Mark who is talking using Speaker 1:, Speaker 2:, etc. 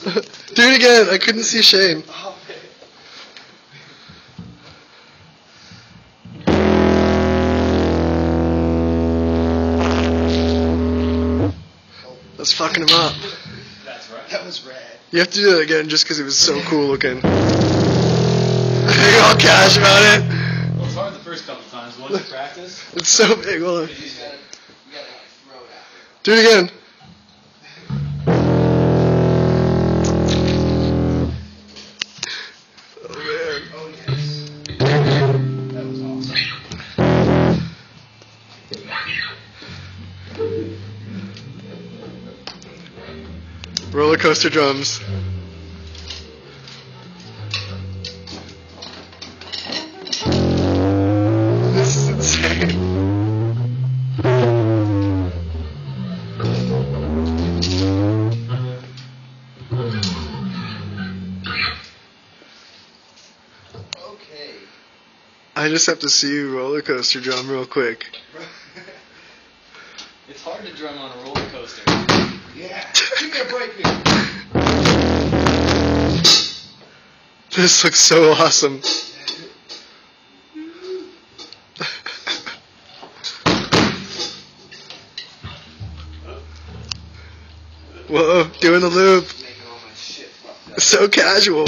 Speaker 1: again. I couldn't see Shane.
Speaker 2: Oh, man.
Speaker 1: That's fucking him up.
Speaker 2: That's right. That was rad.
Speaker 1: You have to do that again just because it was so cool looking. You're all cash about it.
Speaker 2: Well, it's hard the first couple times. Once you practice,
Speaker 1: It's so big. Hold on.
Speaker 2: you gotta, you gotta throw it out
Speaker 1: Do it again. Roller coaster drums.
Speaker 2: Okay.
Speaker 1: I just have to see you roller coaster drum real quick.
Speaker 2: it's hard to drum on a roller coaster. Yeah. Give me a break here.
Speaker 1: This looks so awesome. Whoa, doing the loop.
Speaker 2: Making all my shit fucked up.
Speaker 1: So casual.